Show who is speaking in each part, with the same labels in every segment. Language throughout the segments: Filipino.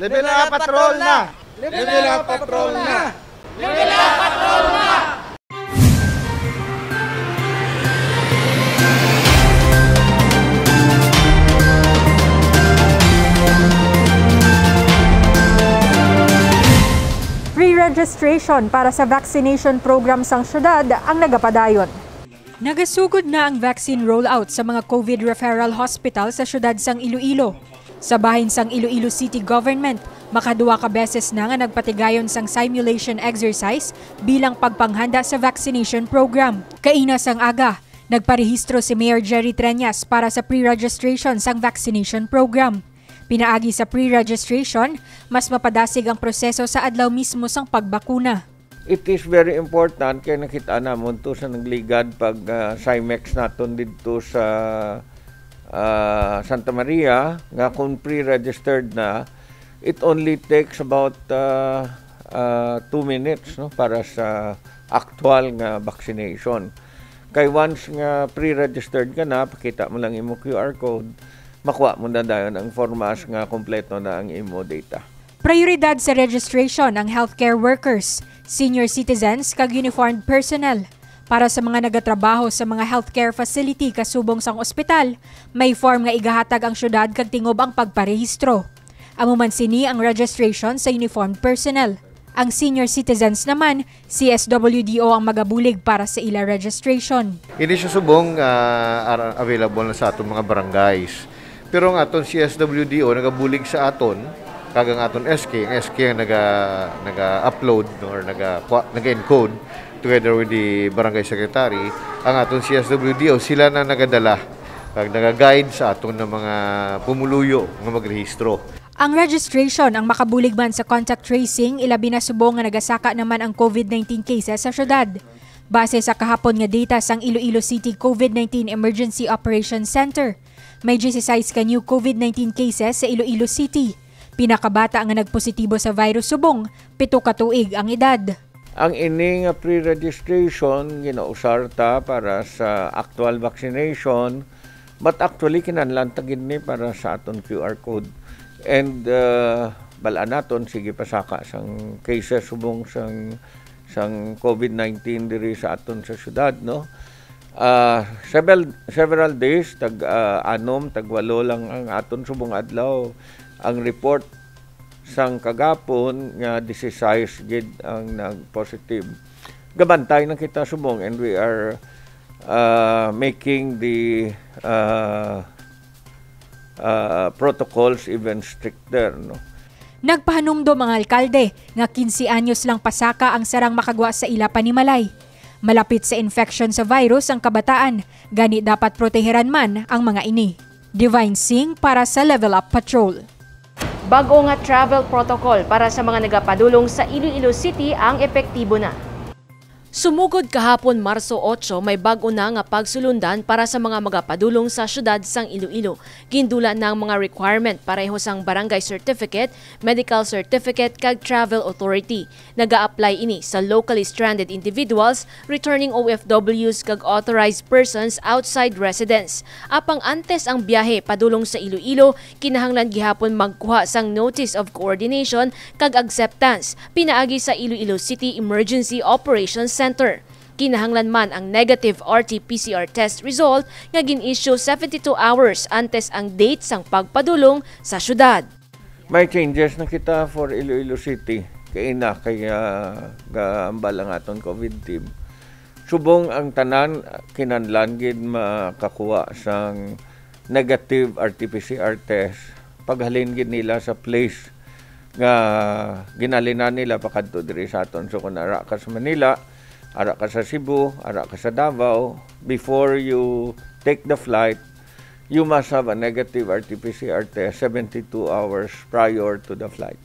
Speaker 1: Level up patrol na! Level up patrol na!
Speaker 2: Pre-registration para sa vaccination program sang syudad ang nagapadayon. Nagasugod na ang vaccine rollout sa mga COVID referral hospital sa syudad sang Iloilo. Sa bahin sang Iloilo City Government, makaduwa ka beses na nga nagpatigayon sang simulation exercise bilang pagpanghanda sa vaccination program. Kaina sang aga, nagparehistro si Mayor Jerry Treñas para sa pre-registration sang vaccination program. Pinaagi sa pre-registration, mas mapadasig ang proseso sa adlaw mismo sang pagbakuna.
Speaker 3: it is very important kaya nakita namon to sa nagligad pag uh, CIMEX naton dito sa ah, Santa Maria nga kung pre-registered na it only takes about uh, uh, two minutes no para sa actual nga vaccination kay once nga pre-registered ka na pakita mo lang imo QR code makuha mo na dayon ang formas nga kompleto na ang imo data
Speaker 2: Prioridad sa registration ang healthcare workers, senior citizens kag uniformed personnel. Para sa mga nagatrabaho sa mga healthcare facility kasubong sang ospital, may form nga igahatag ang syudad kag tingob ang pagparehistro. Amo man sini ang registration sa uniformed personnel. Ang senior citizens naman, CSWDO ang magabulig para sa ila registration.
Speaker 1: Hindi siya subong ara- available na sa atong mga barangays. Pero ang aton CSWDO nagabulig sa aton kagang aton SK, ang SK ang naga naga-upload or naga naga-encode together with the barangay secretary. Ang aton CSWDO sila na nagadala kag naga-guide sa aton na mga pumuluyo nga magrehistro.
Speaker 2: Ang registration ang makabulig man sa contact tracing ilabi na subong nga nagasaka naman ang COVID-19 cases sa syudad. Base sa kahapon nga data sang Iloilo City COVID-19 Emergency Operations Center, may 16 ka new COVID-19 cases sa Iloilo City. Pinakabata nga nagpositibo sa virus subong, pito ka tuig ang edad.
Speaker 3: Ang ini nga pre-registration ginausar ta para sa actual vaccination but actually kinahanglan ta ni para sa aton QR code. And uh, balaan naton sige pasaka sang cases subong sang sang COVID-19 diri sa aton sa syudad no? Uh, several several days tag uh, anom tag walo lang ang aton subong adlaw. Ang report sang kagapon nga 16 gid ang nag-positive. Gabantay na kita subong and we are uh, making the uh, uh, protocols even stricter. No?
Speaker 2: Nagpahanumdo mga alkalde nga 15 anyos lang pasaka ang sarang makagwa sa ila panimalay. Malapit sa infection sa virus ang kabataan, gani dapat proteheran man ang mga ini. Divine Singh para sa Level Up Patrol.
Speaker 4: Bago nga travel protocol para sa mga nagapadulong sa Iloilo City ang epektibo na. Sumugod kahapon Marso 8 may bago na nga pagsulundan para sa mga magapadulong sa syudad sang Iloilo. Gindula ng mga requirement pareho sang barangay certificate, medical certificate kag travel authority. Naga-apply ini sa locally stranded individuals, returning OFWs kag authorized persons outside residence. Apang antes ang biyahe padulong sa Iloilo, kinahanglan gihapon magkuha sang notice of coordination kag acceptance pinaagi sa Iloilo City Emergency Operations Center. Kinahanglan man ang negative RT-PCR test result nga gin-issue 72 hours antes ang date sang pagpadulong sa syudad.
Speaker 3: May changes na kita for Iloilo City. Kaya na, kaya gaambal ang aton COVID team. Subong ang tanan, kinanlan gid makakuha sang negative RT-PCR test. Paghalin gid nila sa place nga ginalinan nila pakadto diri sa aton. So kung ara ka sa Manila, ara ka sa Cebu, ara ka sa Davao, before you take the flight, you must have a negative RT-PCR test 72 hours prior to the flight.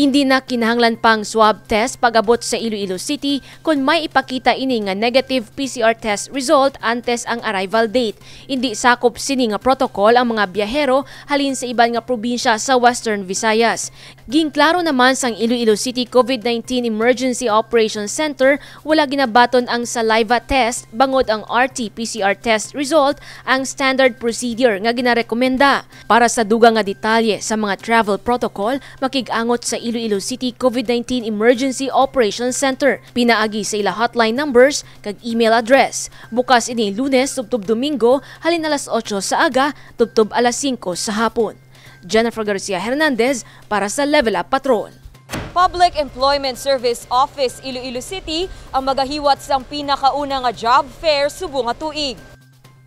Speaker 4: Hindi na kinahanglan pang swab test pag-abot sa Iloilo City kung may ipakita ini nga negative PCR test result antes ang arrival date. Hindi sakop sini nga protocol ang mga biyahero halin sa iban nga probinsya sa Western Visayas. Ginklaro naman sang Iloilo City COVID-19 Emergency Operations Center wala ginabaton ang saliva test bangod ang RT-PCR test result ang standard procedure nga ginarekomenda. Para sa dugang nga detalye sa mga travel protocol, makigangot sa Iloilo City COVID-19 Emergency Operations Center. Pinaagi sa ila hotline numbers kag email address. Bukas ini Lunes tubtob Domingo halin alas 8 sa aga tubtob alas 5 sa hapon. Jennifer Garcia Hernandez para sa Level Up Patrol.
Speaker 5: Public Employment Service Office Iloilo City ang magahiwat sang pinakauna nga job fair subong nga tuig.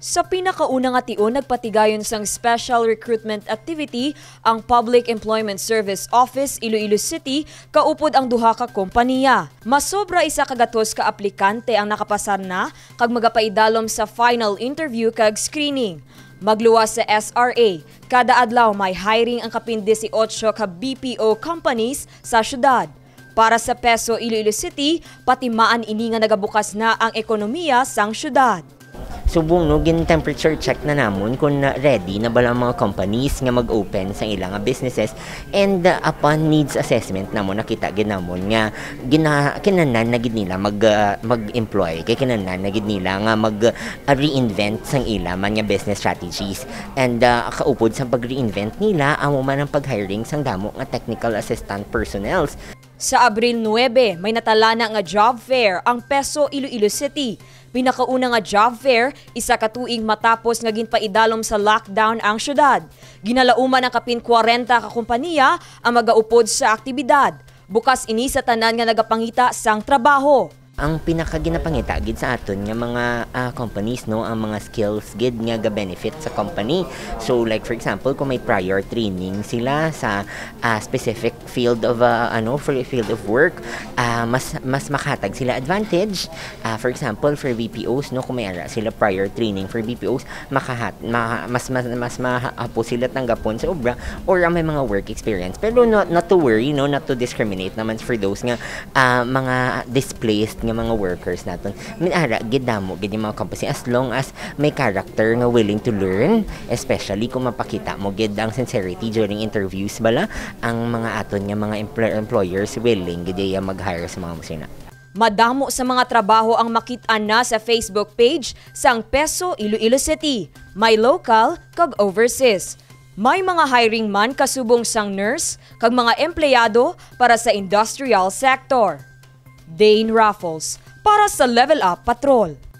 Speaker 5: Sa pinakauna nga tion nagpatigayon sang special recruitment activity ang Public Employment Service Office Iloilo City kaupod ang duha ka kompanya. Masobra isa kagatos ka aplikante ang nakapasar na kag magapaidalom sa final interview kag screening. Magluwas sa SRA, kada adlaw may hiring ang kapin 18 ka BPO companies sa syudad. Para sa Peso Iloilo City, patimaan ini nga nagabukas na ang ekonomiya sang syudad.
Speaker 6: Subong gin temperature check na namon kung na ready na bala mga companies nga mag-open sa ilang businesses. And uh, upon needs assessment namon nakita gid namon nga gina kinanan na gid nila mag uh, mag-employ. Kay kinanan na gid nila nga mag uh, reinvent sang ila man nga business strategies. And uh, kaupod sa pag-reinvent nila amo man ang pag-hiring sang damo nga technical assistant personnels
Speaker 5: Sa Abril 9, may natalana nga job fair ang Peso Iloilo City. Pinakauna nga job fair, isa ka tuig matapos nga ginpaidalom sa lockdown ang syudad. Ginalauman ang kapin 40 ka kompanya ang magaupod sa aktibidad. Bukas ini sa tanan nga nagapangita sang trabaho.
Speaker 6: Ang pinakaginapangita gid sa aton nga mga ah, companies no? Ang mga skills gid nga ga benefit sa company. So like for example kung may prior training sila sa ah, specific field of ah, ano for field of work ah, mas mas makatag sila advantage. Ah, for example for BPOs no? Kung may ara sila prior training for BPOs makahat ma, mas mas mas mahapo sila tanggapon sa obra or ang may mga work experience. Pero not not to worry no? Not to discriminate naman for those nga ah, mga displaced nga mga workers naton min ara gid mga company as long as may character nga willing to learn especially kung mapakita mo gid ang sincerity during interviews bala ang mga aton nga mga empl- employers willing gid iya mag-hire sa mga musina
Speaker 5: Madamo sa mga trabaho ang makit-an na sa Facebook page sang Peso Iloilo City. May local kag overseas. May mga hiring man kasubong sang nurse kag mga empleyado para sa industrial sector. Dane Raffles para sa Level Up Patrol.